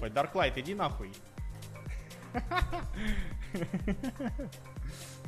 Ой, Дарклайт, иди нахуй.